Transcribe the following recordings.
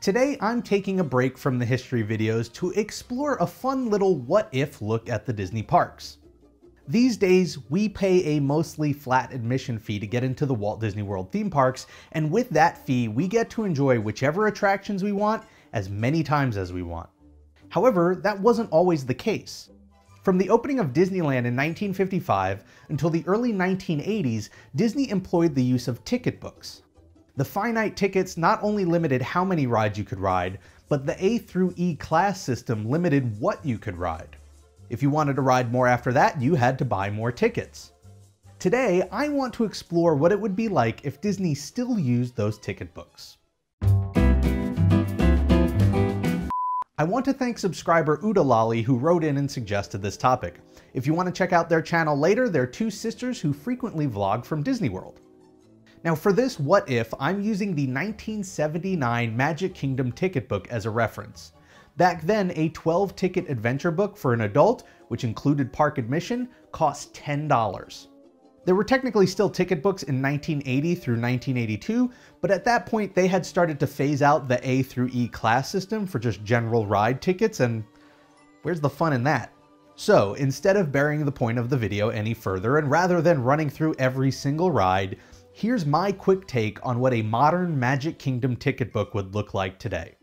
Today I'm taking a break from the history videos to explore a fun little what if look at the Disney parks. These days, we pay a mostly flat admission fee to get into the Walt Disney World theme parks, and with that fee, we get to enjoy whichever attractions we want as many times as we want. However, that wasn't always the case. From the opening of Disneyland in 1955 until the early 1980s, Disney employed the use of ticket books. The finite tickets not only limited how many rides you could ride, but the A through E class system limited what you could ride. If you wanted to ride more after that, you had to buy more tickets. Today, I want to explore what it would be like if Disney still used those ticket books. I want to thank subscriber Oodololly who wrote in and suggested this topic. If you want to check out their channel later, they're two sisters who frequently vlog from Disney World. Now for this what if, I'm using the 1979 Magic Kingdom ticket book as a reference. Back then, a 12 ticket adventure book for an adult, which included park admission, cost $10. There were technically still ticket books in 1980 through 1982, but at that point they had started to phase out the A through E class system for just general ride tickets, and where's the fun in that? So instead of burying the point of the video any further, and rather than running through every single ride, here's my quick take on what a modern Magic Kingdom ticket book would look like today.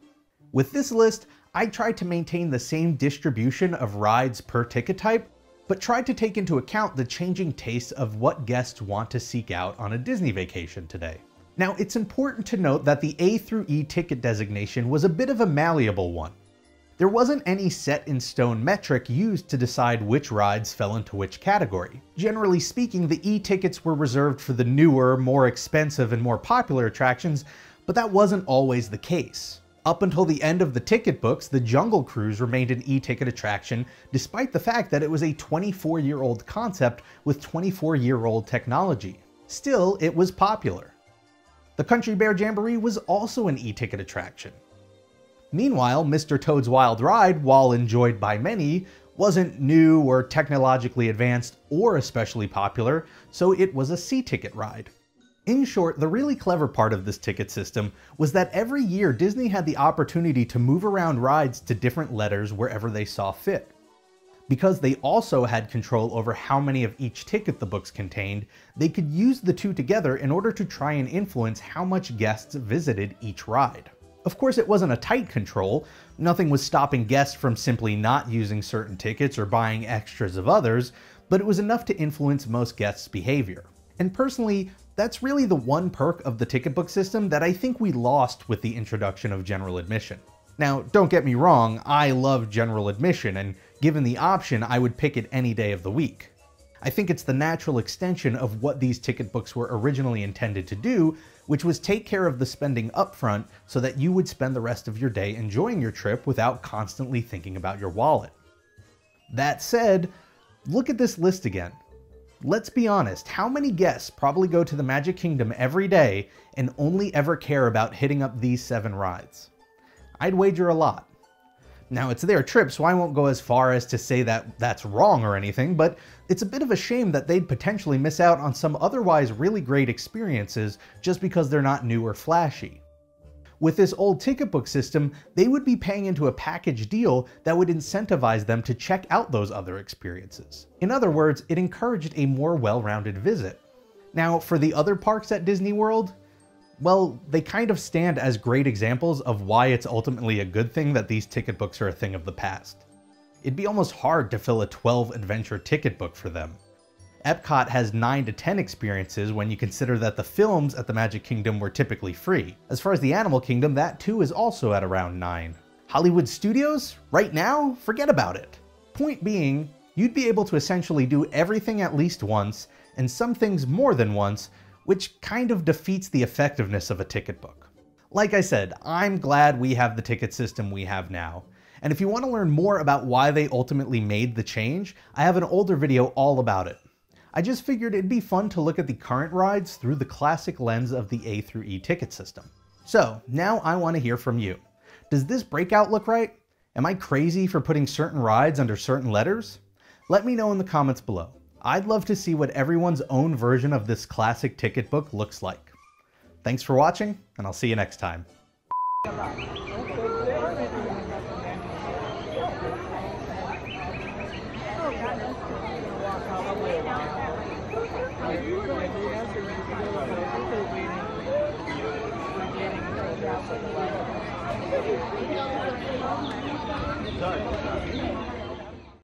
With this list, I tried to maintain the same distribution of rides per ticket type, but tried to take into account the changing tastes of what guests want to seek out on a Disney vacation today. Now, it's important to note that the A through E ticket designation was a bit of a malleable one. There wasn't any set in stone metric used to decide which rides fell into which category. Generally speaking, the E-tickets were reserved for the newer, more expensive, and more popular attractions, but that wasn't always the case. Up until the end of the ticket books, the Jungle Cruise remained an e-ticket attraction, despite the fact that it was a 24-year-old concept with 24-year-old technology. Still, it was popular. The Country Bear Jamboree was also an e-ticket attraction. Meanwhile, Mr. Toad's Wild Ride, while enjoyed by many, wasn't new or technologically advanced or especially popular, so it was a C-ticket ride. In short, the really clever part of this ticket system was that every year Disney had the opportunity to move around rides to different letters wherever they saw fit. Because they also had control over how many of each ticket the books contained, they could use the two together in order to try and influence how much guests visited each ride. Of course, it wasn't a tight control. Nothing was stopping guests from simply not using certain tickets or buying extras of others, but it was enough to influence most guests' behavior. And personally, that's really the one perk of the ticket book system that I think we lost with the introduction of general admission. Now, don't get me wrong, I love general admission, and given the option, I would pick it any day of the week. I think it's the natural extension of what these ticket books were originally intended to do, which was take care of the spending upfront so that you would spend the rest of your day enjoying your trip without constantly thinking about your wallet. That said, look at this list again. Let's be honest, how many guests probably go to the Magic Kingdom every day and only ever care about hitting up these seven rides? I'd wager a lot. Now, it's their trip, so I won't go as far as to say that that's wrong or anything, but it's a bit of a shame that they'd potentially miss out on some otherwise really great experiences just because they're not new or flashy. With this old ticket book system, they would be paying into a package deal that would incentivize them to check out those other experiences. In other words, it encouraged a more well-rounded visit. Now, for the other parks at Disney World, well, they kind of stand as great examples of why it's ultimately a good thing that these ticket books are a thing of the past. It'd be almost hard to fill a 12 adventure ticket book for them. Epcot has 9 to 10 experiences when you consider that the films at the Magic Kingdom were typically free. As far as the Animal Kingdom, that too is also at around 9. Hollywood Studios? Right now? Forget about it. Point being, you'd be able to essentially do everything at least once, and some things more than once, which kind of defeats the effectiveness of a ticket book. Like I said, I'm glad we have the ticket system we have now. And if you want to learn more about why they ultimately made the change, I have an older video all about it. I just figured it'd be fun to look at the current rides through the classic lens of the A through E ticket system. So now I want to hear from you. Does this breakout look right? Am I crazy for putting certain rides under certain letters? Let me know in the comments below. I'd love to see what everyone's own version of this classic ticket book looks like. Thanks for watching, and I'll see you next time.